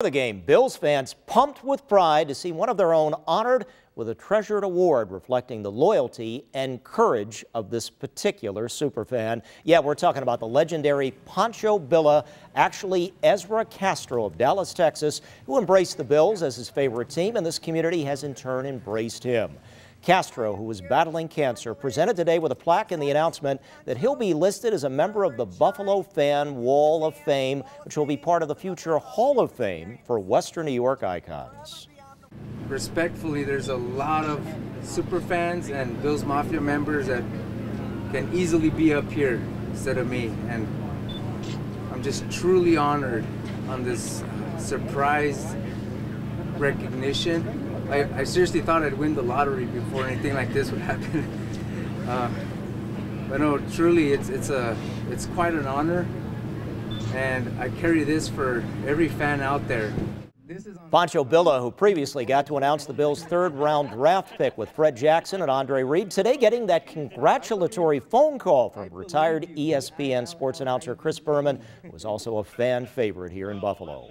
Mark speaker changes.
Speaker 1: The game, Bills fans pumped with pride to see one of their own honored with a treasured award reflecting the loyalty and courage of this particular superfan. Yeah, we're talking about the legendary Pancho Billa, actually Ezra Castro of Dallas, Texas, who embraced the Bills as his favorite team, and this community has in turn embraced him. Castro, who is battling cancer, presented today with a plaque and the announcement that he'll be listed as a member of the Buffalo Fan Wall of Fame, which will be part of the future Hall of Fame for Western New York icons.
Speaker 2: Respectfully, there's a lot of super fans and Bills Mafia members that can easily be up here instead of me. And I'm just truly honored on this uh, surprise recognition I, I seriously thought I'd win the lottery before anything like this would happen. Uh, but no, truly, it's it's a it's quite an honor, and I carry this for every fan out there.
Speaker 1: Pancho Billa, who previously got to announce the Bills' third-round draft pick with Fred Jackson and Andre Reed, today getting that congratulatory phone call from retired ESPN sports announcer Chris Berman, who was also a fan favorite here in Buffalo.